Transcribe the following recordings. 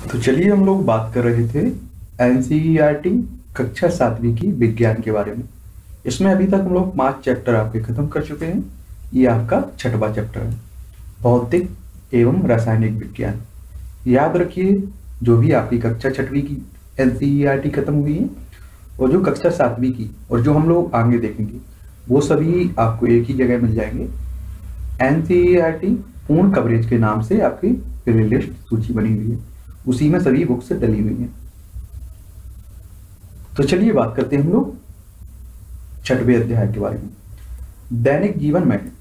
तो चलिए हम लोग बात कर रहे थे एनसीईआरटी कक्षा सातवीं की विज्ञान के बारे में। इसमें अभी तक हम लोग पाँच चैप्टर आपके खत्म कर चुके हैं। ये आपका छठवा चैप्टर है, भौतिक एवं रासायनिक विज्ञान। याद रखिए, जो भी आपकी कक्षा छठवीं की एनसीईआरटी खत्म हुई है, और जो कक्षा सातवीं की, और जो हम लोग आगे देखेंगे, वो सभी आपको एक ही जगह मिल जाएँगे। एनसीईआरटी पूर्ण कवरेज के नाम से आपकी प्लेलिस्ट सूची बनी हुई है। उसी में सभी बुक्स डली हुई हैं। तो चलिए बात करते हैं हम लोग छठवें अध्याय के बारे में। दैनिक जीवन में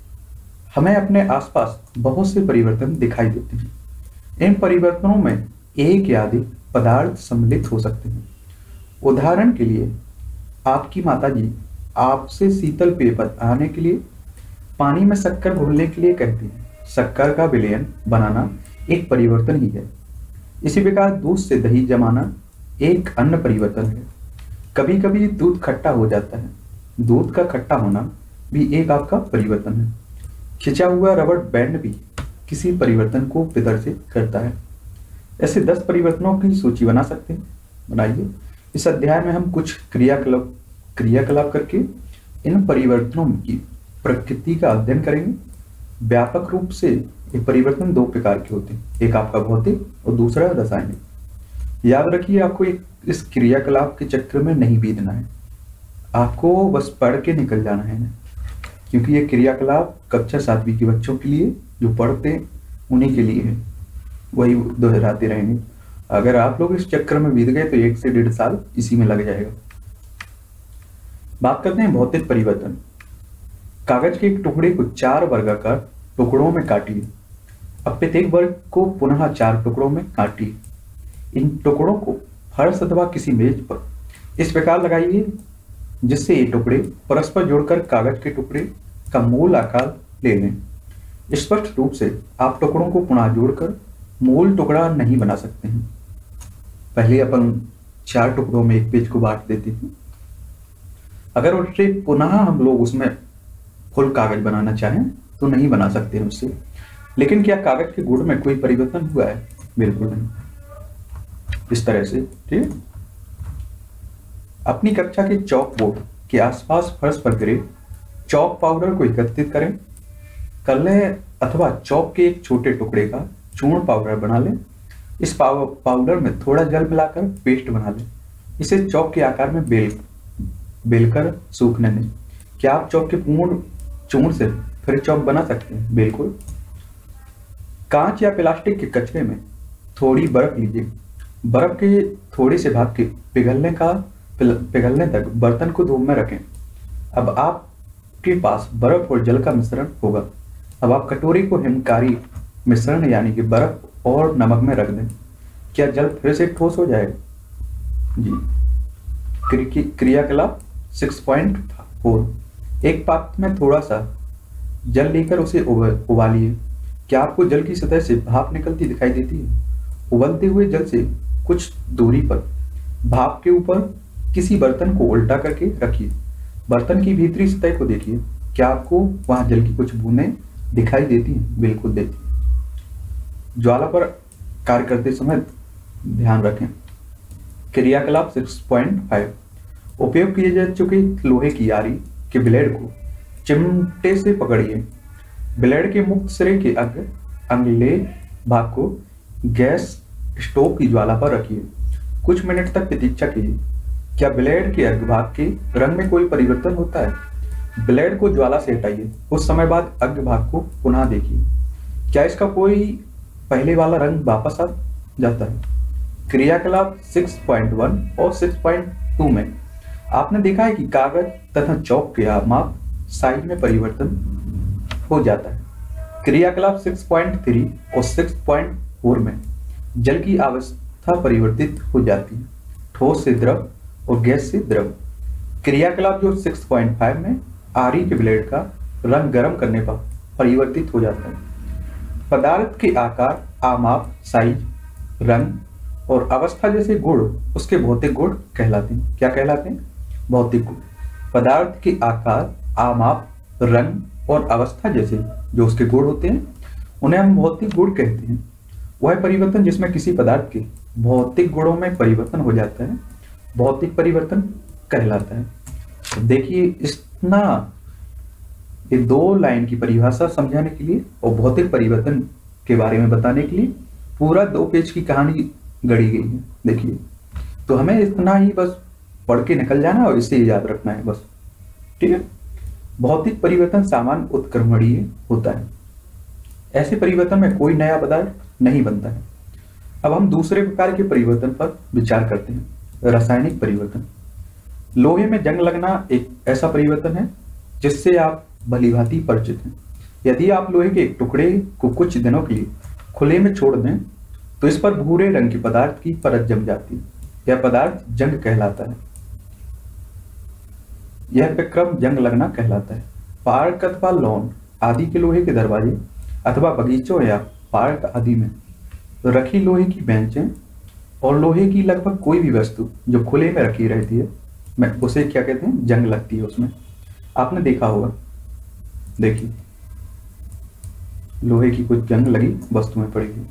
हमें अपने आसपास बहुत से परिवर्तन दिखाई देते हैं। इन परिवर्तनों में एक या अधिक पदार्थ सम्मिलित हो सकते हैं। उदाहरण के लिए, आपकी माताजी आपसे शीतल पेय आने के लिए, पानी में शक्कर घोलने के लिए कहती है। शक्कर का विलयन बनाना एक परिवर्तन ही है। इसी प्रकार दूध से दही जमाना एक अन्य परिवर्तन है। कभी कभी दूध खट्टा हो जाता है। दूध का खट्टा होना भी एक आपका परिवर्तन है। खिंचा हुआ रबड़ बैंड भी किसी परिवर्तन को प्रदर्शित करता है। ऐसे दस परिवर्तनों की सूची बना सकते हैं। बनाइए। इस अध्याय में हम कुछ क्रियाकलाप क्रियाकलाप करके इन परिवर्तनों की प्रकृति का अध्ययन करेंगे। व्यापक रूप से ये परिवर्तन दो प्रकार के होते हैं। एक आपका भौतिक और दूसरा रासायनिक। याद रखिए, आपको एक इस क्रियाकलाप के चक्र में नहीं बीतना है। आपको बस पढ़ के निकल जाना है। ना क्योंकि ये क्रियाकलाप कक्षा सातवीं के बच्चों के लिए, जो पढ़ते हैं, उन्हीं के लिए है। वही दोहराते रहेंगे। अगर आप लोग इस चक्र में बीत गए तो एक से डेढ़ साल इसी में लग जाएगा। बात करते हैं भौतिक परिवर्तन। कागज़ के एक टुकड़े को चार वर्गाकार टुकड़ों में काटिए अब प्रत्येक वर्ग को पुनः चार टुकड़ों में काटिए इन टुकड़ों को फर्श अथवा किसी मेज पर इस प्रकार लगाइए, जिससे ये टुकड़े परस्पर जोड़कर कागज़ के टुकड़े का मूल आकार ले लें। स्पष्ट रूप से आप टुकड़ों को पुनः जोड़कर मूल टुकड़ा नहीं बना सकते हैं। पहले अपन चार टुकड़ों में एक पेज को बांट देते थे अगर उससे पुनः हम लोग उसमें फुल कागज़ बनाना चाहें तो नहीं बना सकते हैं उससे लेकिन क्या कागज़ के गुण में कोई परिवर्तन हुआ है? बिल्कुल नहीं। इस तरह से, ठीक? अपनी कक्षा के चौक बोर्ड के आसपास फर्श पर गिरे, चौक पाउडर को एकत्रित करें लें अथवा चौक के एक छोटे टुकड़े का चूर्ण पाउडर बना लें, इस पाउडर में थोड़ा जल मिलाकर पेस्ट बना लें, इसे चौक के आकार में बेल, बेलकर सूखने दें। क्या आप चौक के पूर्ण चूर्ण से फिर चौक बना सकते हैं। बिल्कुल। कांच या प्लास्टिक के कचरे में थोड़ी बर्फ़ लीजिए। बर्फ़ के थोड़े से भाग के पिघलने का पिघलने तक बर्तन को धूप में रखें। अब आपके पास बर्फ़ और जल का मिश्रण होगा। अब आप कटोरी को हिमकारी मिश्रण यानी कि बर्फ़ और नमक में रख दें। क्या जल फिर से ठोस हो जाएगा जी। क्रियाकलाप सिक्स पॉइंट फोर। एक पात्र में थोड़ा सा जल लेकर उसे उबालिए। क्या आपको जल की सतह से भाप निकलती दिखाई देती है? उबलते हुए जल से कुछ दूरी पर भाप के ऊपर किसी बर्तन को उल्टा करके रखिए। बर्तन की भीतरी सतह को देखिए। क्या आपको वहाँ जल की कुछ बूंदें दिखाई देती हैं? बिल्कुल देती ज्वाला पर कार्य करते समय ध्यान रखें। क्रियाकलाप सिक्स पॉइंट फाइव। उपयोग किए जा चुके लोहे की यारी के ब्लेड को चिमटे से पकड़िए। ब्लेड के मुक्त सिरे के अग, अंगले भाग को गैस स्टोव की ज्वाला पर रखिए। कुछ मिनट तक प्रतीक्षा कीजिए। क्या ब्लेड के अग्रभाग के रंग में कोई परिवर्तन होता है? ब्लेड को ज्वाला से हटाइए। कुछ समय बाद अग्रभाग को पुनः देखिए। क्या इसका कोई पहले वाला रंग वापस आ जाता है? क्रियाकलाप 6.1 और 6.2 में। आपने देखा है कि कागज़ तथा चौक के माप साइज़ में परिवर्तन हो जाता है। क्रियाकलाप 6.3 और 6.4 में जल की अवस्था परिवर्तित हो जाती है। ठोस से द्रव और गैस से द्रव। क्रियाकलाप जो 6.5 में आरी के ब्लेड का रंग गर्म करने पर परिवर्तित हो जाता है। पदार्थ के आकार, आमाप साइज़ रंग और अवस्था जैसे गुण उसके भौतिक गुण कहलाते हैं। क्या कहलाते हैं? भौतिक गुण। पदार्थ के आकार आमाप रंग और अवस्था जैसे जो उसके गुण होते हैं, उन्हें हम भौतिक गुण कहते हैं। वह परिवर्तन जिसमें किसी पदार्थ के भौतिक गुणों में परिवर्तन हो जाता है, भौतिक परिवर्तन कहलाता है। देखिए, इतना, ये दो लाइन की परिभाषा समझाने के लिए और भौतिक परिवर्तन के बारे में बताने के लिए पूरा दो पेज की कहानी गढ़ी गई है। देखिए तो हमें इतना ही बस पढ़ के निकल जाना और इसे याद रखना है, बस। ठीक है? भौतिक परिवर्तन सामान्य उत्क्रमणीय होता है। ऐसे परिवर्तन में कोई नया पदार्थ नहीं बनता है। अब हम दूसरे प्रकार के परिवर्तन पर विचार करते हैं, रासायनिक परिवर्तन। लोहे में जंग लगना एक ऐसा परिवर्तन है, जिससे आप भली भांति परिचित हैं। यदि आप लोहे के एक टुकड़े को कुछ दिनों के लिए खुले में छोड़ दें तो इस पर भूरे रंग के पदार्थ की परत जम जाती है। यह पदार्थ जंग कहलाता है। यह विक्रम जंग लगना कहलाता है। पार्क अथवा लॉन, आदि के लोहे के दरवाजे, अथवा बगीचों या पार्क आदि में। रखी लोहे की बेंचें और लोहे की लगभग कोई भी वस्तु जो खुले में रखी रहती है, मैं उसे क्या कहते हैं? जंग लगती है उसमें। आपने देखा होगा। देखिए। लोहे की कुछ जंग लगी वस्तु में पड़ी हुई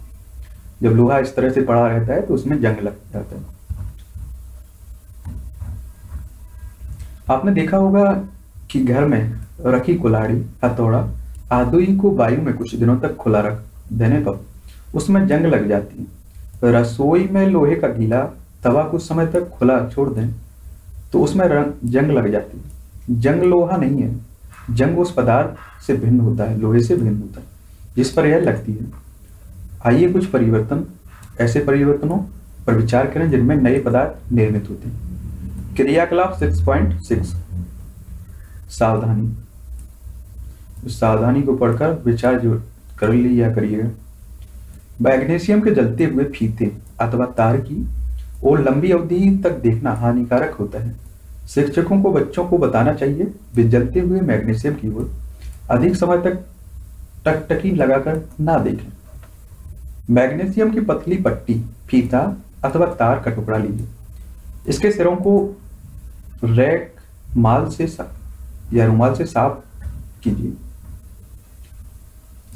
जब लोहा इस तरह से पड़ा रहता है तो उसमें जंग लग जाता है। आपने देखा होगा कि घर में रखी कुलाड़ी हथौड़ा आदि को वायु में कुछ दिनों तक खुला रख देने पर उसमें जंग लग जाती। है रसोई में लोहे का गीला तवा कुछ समय तक खुला छोड़ दें तो उसमें रंग, जंग लग जाती। है जंग लोहा नहीं है। जंग उस पदार्थ से भिन्न होता है, लोहे से भिन्न होता है, जिस पर यह लगती है। आइए कुछ परिवर्तन, ऐसे परिवर्तनों पर विचार करें जिनमें नए पदार्थ निर्मित होते हैं। क्रियाकलाप 6.6 सावधानी। सावधानी को पढ़कर विचार जो कर लिया करिएगा। मैग्नीशियम के जलते हुए फीते अथवा तार की और लंबी अवधि तक देखना हानिकारक होता है। शिक्षकों को बच्चों को बताना चाहिए। वे जलते हुए मैग्नीशियम की ओर अधिक समय तक टकटकी लगाकर ना देखें। मैग्नीशियम की पतली पट्टी, फीता अथवा तार का टुकड़ा लीजिए। इसके सिरों को रैक, माल से या रुमाल से साफ़ कीजिए।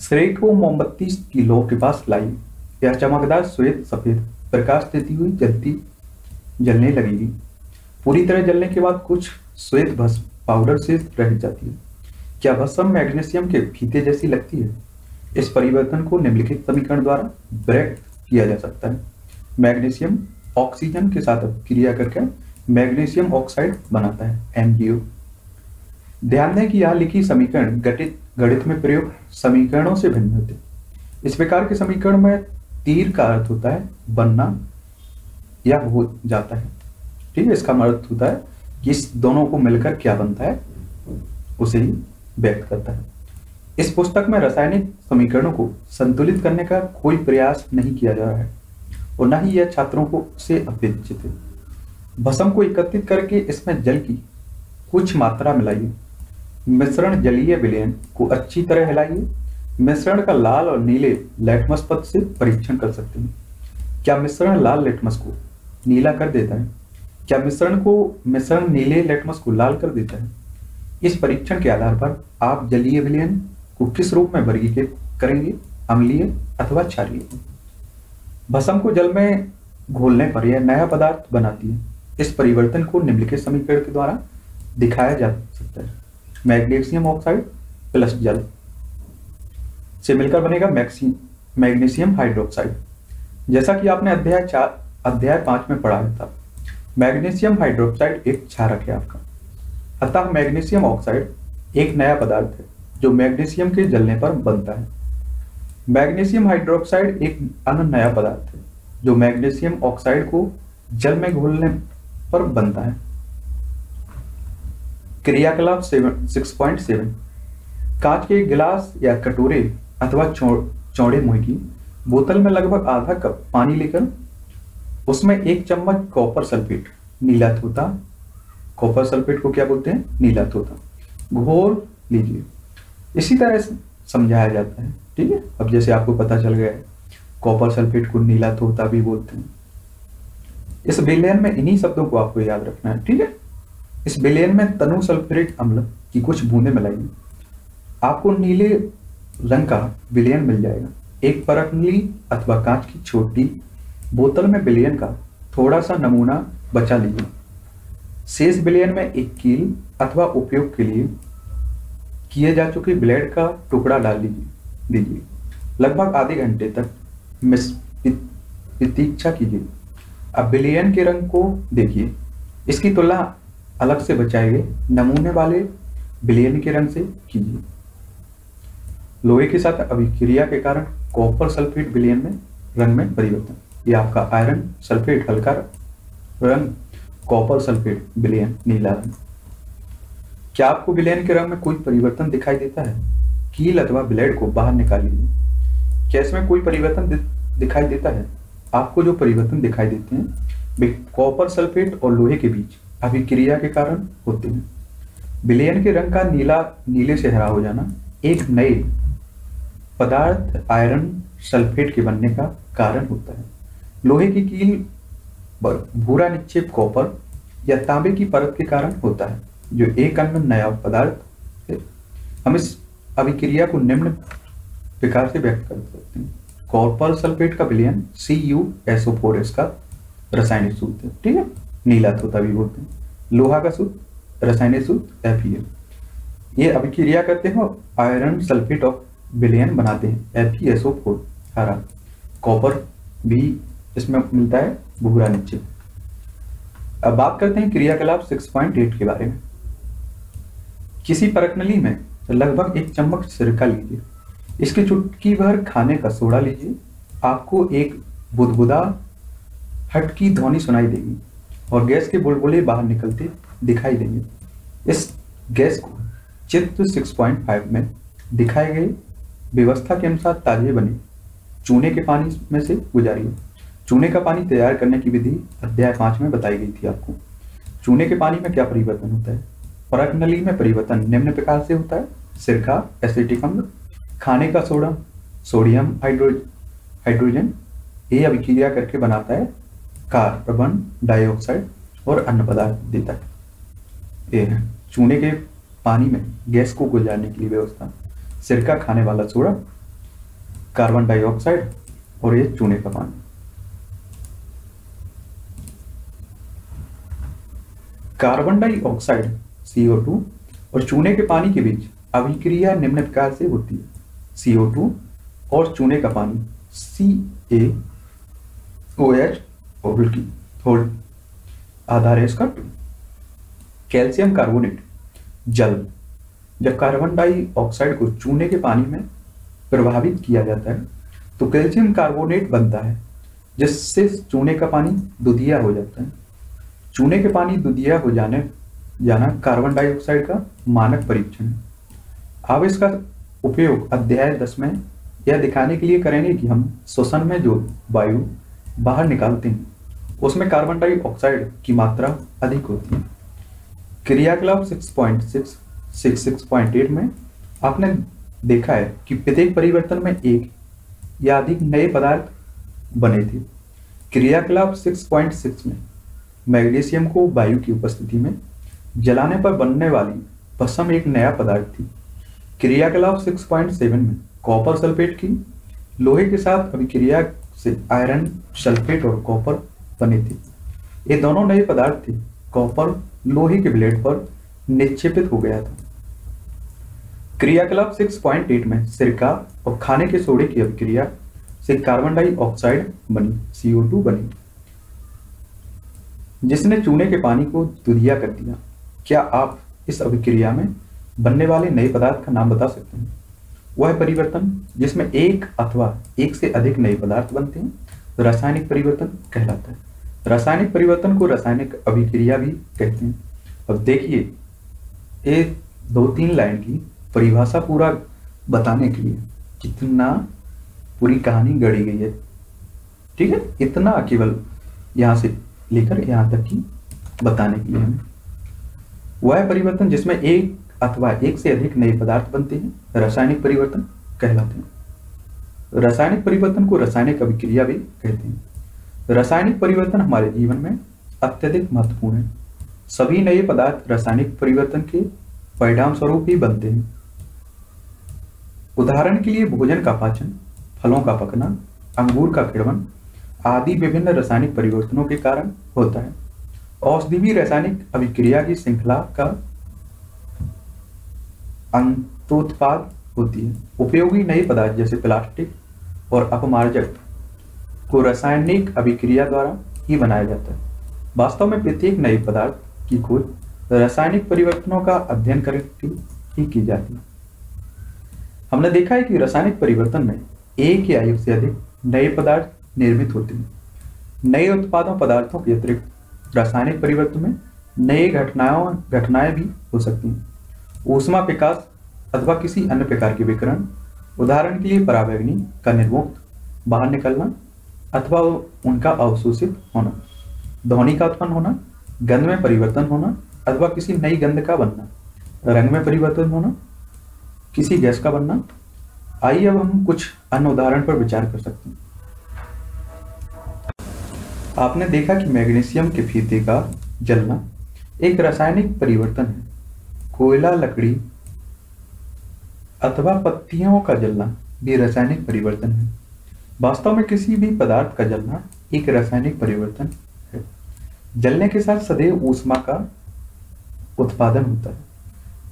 सिरे को मोमबत्ती की लो के पास लाइए यह चमकदार श्वेत, सफ़ेद प्रकाश देती हुई जलती, जलने लगेगी। पूरी तरह जलने के बाद कुछ श्वेत भस्म पाउडर से रह जाती है। क्या भस्म मैग्नीशियम के फीते जैसी लगती है? इस परिवर्तन को निम्नलिखित समीकरण द्वारा ब्रेक किया जा सकता है। मैग्नीशियम ऑक्सीजन के साथ क्रिया करके मैग्नीशियम ऑक्साइड बनाता है एमजीओ ध्यान दें कि यहाँ लिखी समीकरण गठित, गणित में प्रयोग समीकरणों से भिन्न होते इस प्रकार के समीकरण में तीर का अर्थ होता है बनना, या हो जाता है। ठीक है, इसका अर्थ होता है कि इस दोनों को मिलकर क्या बनता है, उसे ही व्यक्त करता है। इस पुस्तक में रासायनिक समीकरणों को संतुलित करने का कोई प्रयास नहीं किया जा रहा है, और न ही यह छात्रों को से अपेक्षित है। भस्म को एकत्रित करके इसमें जल की कुछ मात्रा मिलाइए। मिश्रण जलीय विलयन को अच्छी तरह हिलाइए। मिश्रण का लाल और नीले लेटमस पद से परीक्षण कर सकते हैं। क्या मिश्रण लाल लेटमस को नीला कर देता है? क्या मिश्रण को मिश्रण नीले लेटमस को लाल कर देता है? इस परीक्षण के आधार पर आप जलीय विलयन को किस रूप में वर्गीकृत करेंगे? अम्लीय अथवा क्षारीय? भस्म को जल में घोलने पर यह नया पदार्थ बनाती है। इस परिवर्तन को निम्नलिखित समीकरण के द्वारा दिखाया जा सकता है। मैग्नीशियम ऑक्साइड प्लस जल से मिलकर बनेगा मैग्नीशियम हाइड्रोक्साइड। जैसा कि आपने अध्याय चार, अध्याय पाँच में पढ़ा था, मैग्नीशियम हाइड्रोक्साइड एक क्षारक है आपका। अतः मैग्नीशियम ऑक्साइड एक नया पदार्थ है, जो मैग्नीशियम के जलने पर बनता है। मैग्नीशियम हाइड्रोक्साइड एक अन्य नया पदार्थ है, जो मैग्नीशियम ऑक्साइड को जल में घोलने पर बनता है। क्रियाकलाप सेवन सिक्स पॉइंट सेवन कांच के गिलास या कटोरे अथवा चौड़े मुँह की बोतल में लगभग आधा कप पानी लेकर उसमें एक चम्मच कॉपर सल्फेट नीला थोता कॉपर सल्फेट को क्या बोलते हैं? नीला थोता घोल लीजिए। इसी तरह से समझाया जाता है, ठीक है? अब जैसे आपको पता चल गया है कॉपर सल्फेट को नीला थोता भी बोलते हैं। इस बिलियन में इन्हीं शब्दों को आपको याद रखना है, ठीक है? इस बिलियन में तनु सल्फ्यूरिक अम्ल की कुछ बूंदे मिलाइए आपको नीले रंग का विलयन मिल जाएगा। एक परखली अथवा कांच की छोटी बोतल में बिलियन का थोड़ा सा नमूना बचा लीजिए। शेष बिलियन में एक कील अथवा उपयोग के लिए किए जा चुके ब्लेड का टुकड़ा डाल लीजिए, दीजिए। लगभग आधे घंटे तक प्रतीक्षा कीजिए। अब बिलियन के रंग को देखिए। इसकी तुलना अलग से बचाए गए नमूने वाले बिलियन के रंग से कीजिए। लोहे के साथ अभिक्रिया के कारण कॉपर सल्फेट बिलियन में रंग में परिवर्तन। ये आपका आयरन सल्फेट हल्का रंग कॉपर सल्फेट बिलियन नीला रंग। क्या आपको बिलियन के रंग में कोई परिवर्तन दिखाई देता है? कील अथवा ब्लेड को बाहर निकाल लीजिए क्या इसमें कोई परिवर्तन दिखाई देता है? आपको जो परिवर्तन दिखाई देते हैं, वे कॉपर सल्फेट और लोहे के बीच अभिक्रिया के कारण होते हैं। बिलियन के रंग का नीला, नीले से हरा हो जाना एक नए पदार्थ आयरन सल्फेट के बनने का कारण होता है। लोहे की कील पर भूरा निक्षेप कॉपर या तांबे की परत के कारण होता है, जो एक अन्य नया पदार्थ है। हम इस अभिक्रिया को निम्न प्रकार से व्यक्त कर सकते हैं। कॉपर सल्फेट का विलयन सी यू एसओ फोर एस का रासायनिक सूत्र है ठीक है? नीला तोता भी बोलते हैं। लोहा का सूत्र, रासायनिक सूत्र एफ़ ये अभिक्रिया करते हैं आयरन सल्फेट ऑफ़ विलयन बनाते हैं। F E S O four हरा। कॉपर भी इसमें मिलता है, भूरा नीचे। अब बात करते हैं क्रियाकलाप 6.8 के बारे में। किसी परकनली में लगभग एक चम्मच सिरका लीजिए। इसकी चुटकी भर खाने का सोडा लीजिए। आपको एक बुदबुदा हट की ध्वनि सुनाई देगी और गैस के बुलबुले बाहर निकलते दिखाई देंगे। इस गैस को चित्र 6.5 में दिखाए गए व्यवस्था के अनुसार ताजे बने। चूने के पानी में से गुजारिए। चूने का पानी तैयार करने की विधि अध्याय पाँच में बताई गई थी आपको। चूने के पानी में क्या परिवर्तन होता है? परक नली में परिवर्तन निम्न प्रकार से होता है। सिरका, एसिटिक अम्ल खाने का सोडा सोडियम हाइड्रोज हाइड्रोजन, ये अभिक्रिया करके बनाता है। कार्बन डाइऑक्साइड और अन्य पदार्थ देता है। ये है, चूने के पानी में गैस को गुजारने के लिए व्यवस्था। सिरका खाने वाला सोडा कार्बन डाइऑक्साइड और ये चूने का पानी। कार्बन डाइऑक्साइड CO2 और चूने के पानी के बीच अभिक्रिया निम्न प्रकार से होती है। CO2 और चूने का पानी CaOH होल्ड की होल्ड आधार है इसका टू कैल्शियम कार्बोनेट, जल, जब कार्बन डाइऑक्साइड को चूने के पानी में प्रभावित किया जाता है तो कैल्शियम कार्बोनेट बनता है, जिससे चूने का पानी दुधिया हो जाता है। चूने के पानी दुधिया हो जाने, जाना कार्बन डाइऑक्साइड का मानक परीक्षण है। आप इसका उपयोग अध्याय दस में यह दिखाने के लिए करेंगे कि हम श्वसन में जो वायु बाहर निकालते हैं, उसमें कार्बन डाइऑक्साइड की मात्रा अधिक होती है। क्रियाकलाप 6.6 6.8 में आपने देखा है कि प्रत्येक परिवर्तन में एक या अधिक नए पदार्थ बने थे। क्रियाकलाप 6.6 में मैग्नीशियम को वायु की उपस्थिति में जलाने पर बनने वाली भस्म एक नया पदार्थ थी। क्रियाकलाप 6.7 में कॉपर सल्फेट की लोहे के साथ अभिक्रिया से आयरन सल्फेट और कॉपर बने थे। ये दोनों नए पदार्थ थे। कॉपर लोहे के ब्लेड पर निक्षेपित हो गया था। क्रियाकलाप 6.8 में सिरका और खाने के सोडे की अभिक्रिया से कार्बन डाइऑक्साइड बनी CO2 बनी। जिसने चूने के पानी को दुधिया कर दिया। क्या आप इस अभिक्रिया में बनने वाले नए पदार्थ का नाम बता सकते हैं। वह है परिवर्तन, जिसमें एक अथवा एक से अधिक नए पदार्थ बनते हैं। रासायनिक परिवर्तन कहलाता है। रासायनिक परिवर्तन को रासायनिक अभिक्रिया भी कहते हैं। अब देखिए, ये दो तीन लाइन की परिभाषा पूरा बताने के लिए कितना पूरी कहानी गढ़ी गई है। ठीक है? इतना केवल यहाँ से लेकर यहाँ तक की बताने के लिए हमें। वह परिवर्तन, जिसमें एक अथवा एक से अधिक नए पदार्थ बनते हैं, रासायनिक परिवर्तन कहलाते हैं। रासायनिक परिवर्तन को रासायनिक अभिक्रिया भी कहते हैं। रासायनिक परिवर्तन हमारे जीवन में अत्यधिक महत्वपूर्ण है। सभी नए पदार्थ रासायनिक परिवर्तन के परिणाम स्वरूप ही बनते हैं। उदाहरण के लिए भोजन का पाचन, फलों का पकना, अंगूर का किड़वन आदि विभिन्न रासायनिक परिवर्तनों के कारण होता है। औषधि रासायनिक अभिक्रिया की श्रृंखला का अंतोत्पाद होती है। उपयोगी नए पदार्थ जैसे प्लास्टिक और अपमार्जक को रासायनिक अभिक्रिया द्वारा ही बनाया जाता है। वास्तव में प्रत्येक नए पदार्थ की खोज रासायनिक परिवर्तनों का अध्ययन करके ही की जाती है। हमने देखा है कि रासायनिक परिवर्तन में एक या एक से अधिक नए पदार्थ निर्मित होते हैं। नए उत्पादों पदार्थों के अतिरिक्त रासायनिक परिवर्तन में नए घटनाओं, घटनाएँ भी हो सकती हैं। ऊष्मा विकास अथवा किसी अन्य प्रकार के विकरण, उदाहरण के लिए परावैग्नि का निर्मुक्त बाहर निकलना, अथवा उनका अवशोषित होना, ध्वनि का उत्पन्न होना, गंध में परिवर्तन होना, अथवा किसी नई गंध का बनना, रंग में परिवर्तन होना, किसी गैस का बनना। आइए अब हम कुछ अन्य उदाहरण पर विचार कर सकते हैं। आपने देखा कि मैग्नीशियम के फीते का जलना एक रासायनिक परिवर्तन है। कोयला, लकड़ी अथवा पत्तियों का जलना भी रासायनिक परिवर्तन है। वास्तव में किसी भी पदार्थ का जलना एक रासायनिक परिवर्तन है। जलने के साथ सदैव ऊष्मा का उत्पादन होता है।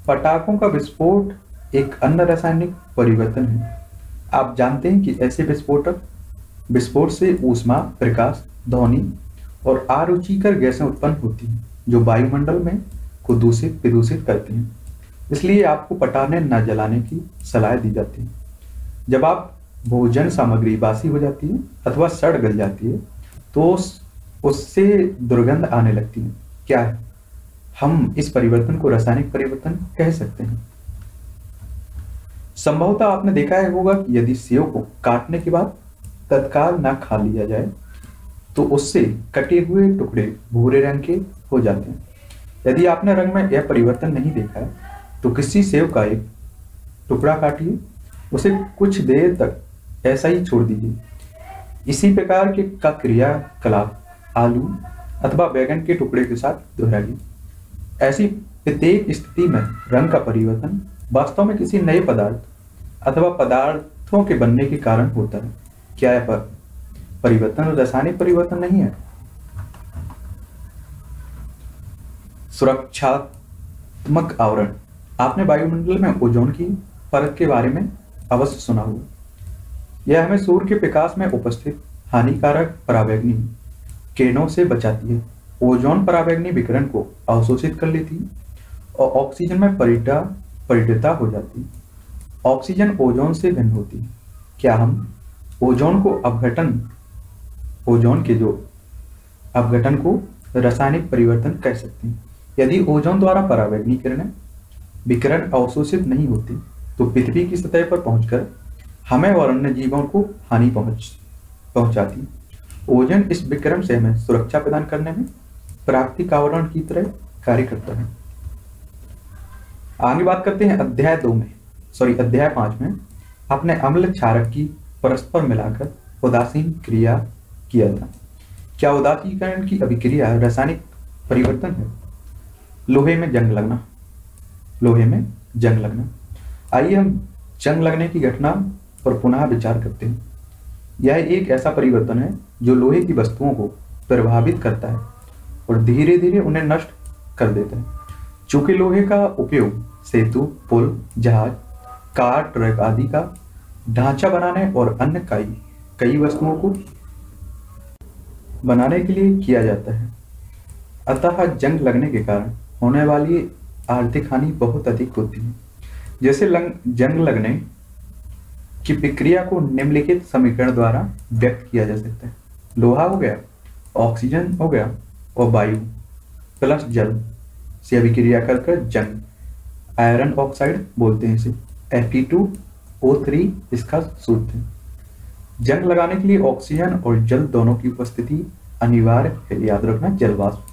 पटाखों का विस्फोट एक अन्य रासायनिक परिवर्तन है। आप जानते हैं कि ऐसे विस्फोटक, विस्फोट से ऊष्मा, प्रकाश, ध्वनि और आरुचिकर गैसें उत्पन्न होती हैं, जो वायुमंडल में को दूषित प्रदूषित करती हैं। इसलिए आपको पटाने न जलाने की सलाह दी जाती है। जब आप भोजन सामग्री बासी हो जाती है अथवा सड़ गल जाती है तो उससे दुर्गंध आने लगती है। क्या है? हम इस परिवर्तन को रासायनिक परिवर्तन कह सकते हैं। संभवतः आपने देखा है होगा कि यदि सेव को काटने के बाद तत्काल ना खा लिया जाए तो उससे कटे हुए टुकड़े भूरे रंग के हो जाते हैं। यदि आपने रंग में यह परिवर्तन नहीं देखा है तो किसी सेव का एक टुकड़ा काटिए उसे कुछ देर तक ऐसा ही छोड़ दीजिए। इसी प्रकार के का क्रियाकलाप, आलू अथवा बैगन के टुकड़े के साथ दोहराइए। ऐसी प्रत्येक स्थिति में रंग का परिवर्तन वास्तव में किसी नए पदार्थ अथवा पदार्थों के बनने के कारण होता है। क्या यह पर परिवर्तन रासायनिक परिवर्तन नहीं है? सुरक्षात्मक आवरण। आपने वायुमंडल में ओजोन की परत के बारे में अवश्य सुना होगा। यह हमें सूर्य के प्रकाश में उपस्थित हानिकारक परावैग्नि किरणों से बचाती है। ओजोन परावैग्नि विकिरण को अवशोषित कर लेती और ऑक्सीजन में परिटा परिटता हो जाती ऑक्सीजन ओजोन से भिन्न होती क्या हम ओजोन को अपघटन, ओजोन के जो अपघटन को रासायनिक परिवर्तन कह सकते हैं? यदि ओजोन द्वारा परावैग्नि किरणें विकिरण अवशोषित नहीं होती तो पृथ्वी की सतह पर पहुंचकर हमें और अन्य जीवों को हानि पहुँच, पहुंचाती। ओजन इस विक्रम से हमें सुरक्षा प्रदान करने में प्राकृतिक आवरण की तरह कार्य करता है। आगे बात करते हैं अध्याय दो में सॉरी अध्याय पाँच में। अपने अम्ल क्षारक की परस्पर मिलाकर उदासीन क्रिया किया था। क्या उदासीकरण की अभिक्रिया रासायनिक परिवर्तन है? लोहे में जंग लगना। लोहे में जंग लगना। आइए हम जंग लगने की घटना पर पुनः विचार करते हैं। यह एक ऐसा परिवर्तन है जो लोहे की वस्तुओं को प्रभावित करता है और धीरे धीरे उन्हें नष्ट कर देता है। चूँकि लोहे का उपयोग सेतु, पुल, जहाज़, कार, ट्रक आदि का ढांचा बनाने और अन्य कई कई वस्तुओं को बनाने के लिए किया जाता है। अतः जंग लगने के कारण होने वाली आर्थिक हानि बहुत अधिक होती है। जैसे लंग, जंग लगने की प्रक्रिया को निम्नलिखित समीकरण द्वारा व्यक्त किया जा सकता है। लोहा हो गया ऑक्सीजन हो गया और वायु प्लस जल से अभिक्रिया कर कर जंग। आयरन ऑक्साइड बोलते हैं इसे। Fe2O3 इसका सूत्र है। जंग लगाने के लिए ऑक्सीजन और जल दोनों की उपस्थिति अनिवार्य है। याद रखना जलवाष्प।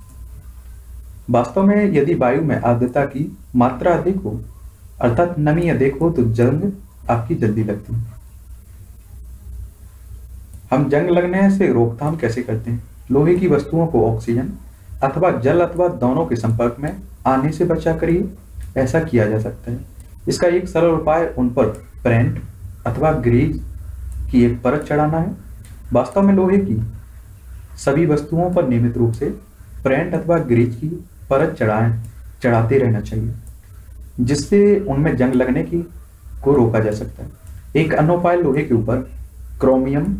वास्तव में यदि वायु में आर्द्रता की मात्रा अधिक हो, अर्थात नमी अधिक हो तो जंग आपकी जल्दी लगती है। हम जंग लगने से रोकथाम कैसे करते हैं? लोहे की वस्तुओं को ऑक्सीजन अथवा जल अथवा दोनों के संपर्क में आने से बचा करिए, ऐसा किया जा सकता है। इसका एक सरल उपाय उन पर पेंट अथवा ग्रीज की एक परत चढ़ाना है। वास्तव में लोहे की सभी वस्तुओं पर नियमित रूप से प्रेंट अथवा ग्रीज की परत चढ़ाए, चढ़ाते रहना चाहिए, जिससे उनमें जंग लगने की, को रोका जा सकता है। एक अन्य उपाय लोहे के ऊपर क्रोमियम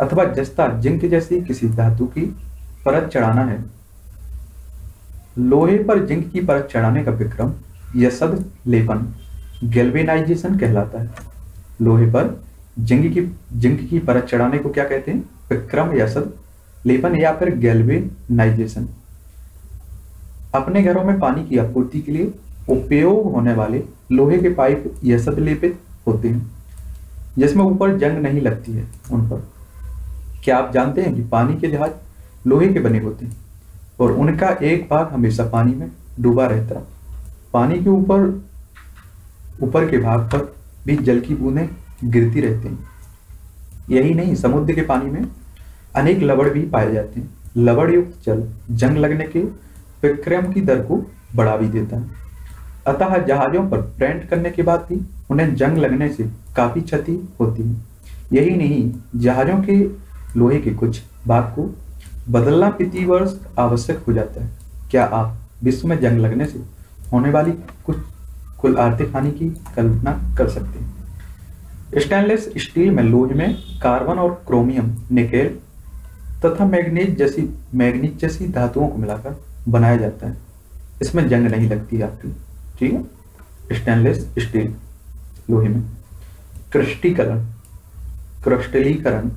अथवा जस्ता जिंक जैसी किसी धातु की परत चढ़ाना है। लोहे पर जिंक की परत चढ़ाने का विक्रम यसद लेपन, गैल्वेनाइजेशन कहलाता है। लोहे पर जिंक की जिंक की परत चढ़ाने को क्या कहते हैं? विक्रम यसद लेपन या फिर गैल्वेनाइजेशन। अपने घरों में पानी की आपूर्ति के लिए उपयोग होने वाले लोहे के पाइप यसद लेपित होते हैं, जिसमें ऊपर जंग नहीं लगती है उन पर। क्या आप जानते हैं कि पानी के जहाज़ लोहे के बने होते हैं और उनका एक भाग हमेशा पानी में डूबा रहता है? पानी के ऊपर ऊपर के भाग पर भी जल की बूंदें गिरती रहती हैं। यही नहीं, समुद्र के पानी में अनेक लवड़ भी पाए जाते हैं। लवड़ युक्त जल जंग लगने के विक्रम की दर को बढ़ा भी देता है। अतः जहाजों पर प्रेंट करने के बाद भी उन्हें जंग लगने से काफ़ी क्षति होती है। यही नहीं, जहाजों के लोहे के कुछ भाग को बदलना प्रति वर्ष आवश्यक हो जाता है। क्या आप विश्व में जंग लगने से होने वाली कुछ कुल आर्थिक हानि की कल्पना कर सकते हैं? स्टेनलेस स्टील में लोहे में कार्बन और क्रोमियम, निकेल तथा मैग्नीज जैसी मैग्नीज जैसी धातुओं को मिलाकर बनाया जाता है। इसमें जंग नहीं लगती आपकी ठीक है? स्टेनलेस स्टील, लोहे में। क्रिस्टीकरण क्रिस्टलीकरण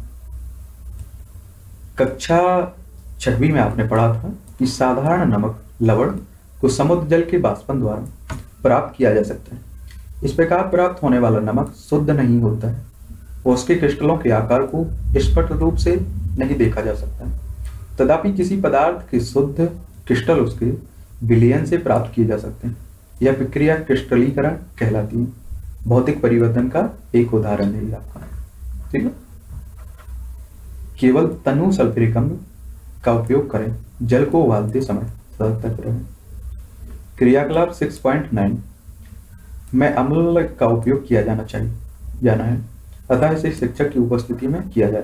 कक्षा छठवीं में आपने पढ़ा था कि साधारण नमक, लवण को समुद्र जल के बाष्पन द्वारा प्राप्त किया जा सकता है। इस प्रकार प्राप्त होने वाला नमक शुद्ध नहीं होता है। उसके क्रिस्टलों के आकार को स्पष्ट रूप से नहीं देखा जा सकता है। तथापि किसी पदार्थ के शुद्ध क्रिस्टल उसके विलयन से प्राप्त किए जा सकते हैं। यह प्रक्रिया क्रिस्टलीकरण कहलाती है। भौतिक परिवर्तन का एक उदाहरण है आपका। ठीक है? केवल तनु सल्फ्यूरिक अम्ल का उपयोग करें, जल को उबालते समय सतर्क रहें। क्रियाकलाप 6.9 में अम्ल का उपयोग किया जाना चाहिए, जाना है। अतः इसे शिक्षक की उपस्थिति में किया जाए।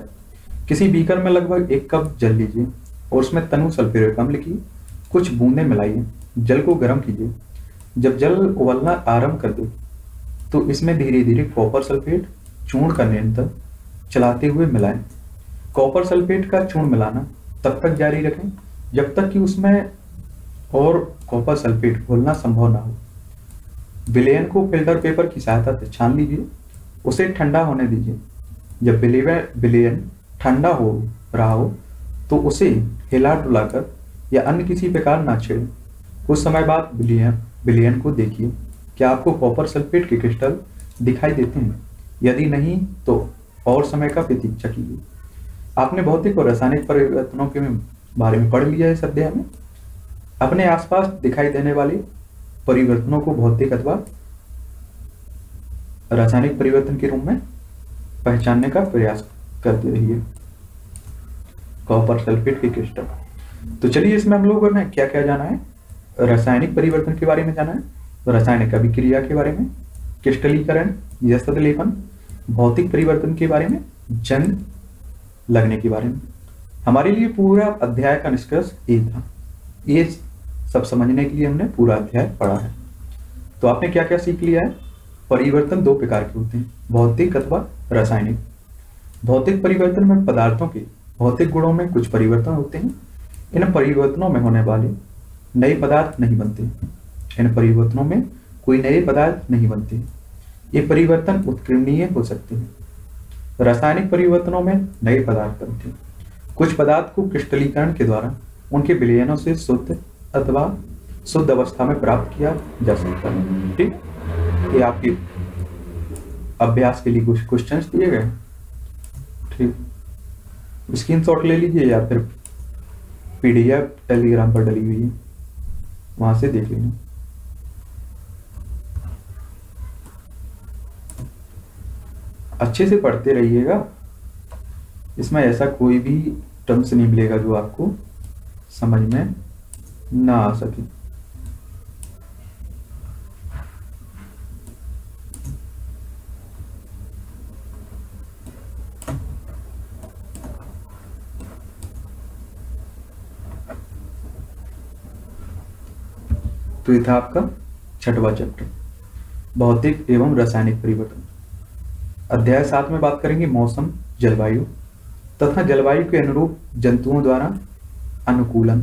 किसी बीकर में लगभग एक कप जल लीजिए और उसमें तनु सल्फ्यूरिक अम्ल की कुछ बूंदें मिलाइए जल को गर्म कीजिए। जब जल उबलना आरंभ कर दे तो इसमें धीरे धीरे कॉपर सल्फेट चूर्ण का निरंतर चलाते हुए मिलाएँ। कॉपर सल्फेट का चूर्ण मिलाना तब तक जारी रखें, जब तक कि उसमें और कॉपर सल्फेट घोलना संभव ना हो। विलेयन को फ़िल्टर पेपर की सहायता से छान लीजिए। उसे ठंडा होने दीजिए। जब विलेयन ठंडा हो रहा हो तो उसे हिला डुलाकर या अन्य किसी प्रकार ना छेड़े। कुछ समय बाद विलियन विलियन को देखिए, क्या आपको कॉपर सल्फेट के क्रिस्टल दिखाई देते हैं? यदि नहीं तो और समय का प्रतीक्षा कीजिए आपने भौतिक और रासायनिक परिवर्तनों के बारे में पढ़ लिया है इस अध्याय में? अपने आसपास दिखाई देने वाले परिवर्तनों को भौतिक अथवा रासायनिक परिवर्तन के रूप में पहचानने का प्रयास करते रहिए। कॉपर सल्फेट के क्रिस्टल। तो चलिए इसमें हम लोगों ने क्या क्या जाना है? रासायनिक परिवर्तन के बारे में जाना है, रासायनिक अभिक्रिया के बारे में, क्रिस्टलीकरण लेपन भौतिक परिवर्तन के बारे में जंग लगने के बारे में। हमारे लिए पूरा अध्याय का निष्कर्ष ये था। ये सब समझने के लिए हमने पूरा अध्याय पढ़ा है। तो आपने क्या क्या सीख लिया है? परिवर्तन दो प्रकार के होते हैं, भौतिक अथवा रासायनिक। भौतिक परिवर्तन में पदार्थों के भौतिक गुणों में कुछ परिवर्तन होते हैं इन परिवर्तनों में होने वाले नए पदार्थ नहीं बनते। इन परिवर्तनों में कोई नए पदार्थ नहीं बनते। ये परिवर्तन उत्कीर्णीय हो सकते हैं। रासायनिक परिवर्तनों में नए पदार्थ बनते हैं। कुछ पदार्थ को क्रिस्टलीकरण के द्वारा उनके विलयनों से शुद्ध अथवा शुद्ध अवस्था में प्राप्त किया जा सकता है। ठीक? ये आपके अभ्यास के लिए कुछ क्वेश्चंस दिए गए ठीक। स्क्रीन शॉट ले लीजिए या फिर पीडीएफ टेलीग्राम पर डली हुई है। वहाँ से देख लेना। अच्छे से पढ़ते रहिएगा। इसमें ऐसा कोई भी टर्म्स नहीं मिलेगा जो आपको समझ में ना आ सके। तो ये था आपका छठवा चैप्टर भौतिक एवं रासायनिक परिवर्तन। अध्याय सात में बात करेंगे मौसम, जलवायु, तथा जलवायु के अनुरूप जंतुओं द्वारा अनुकूलन।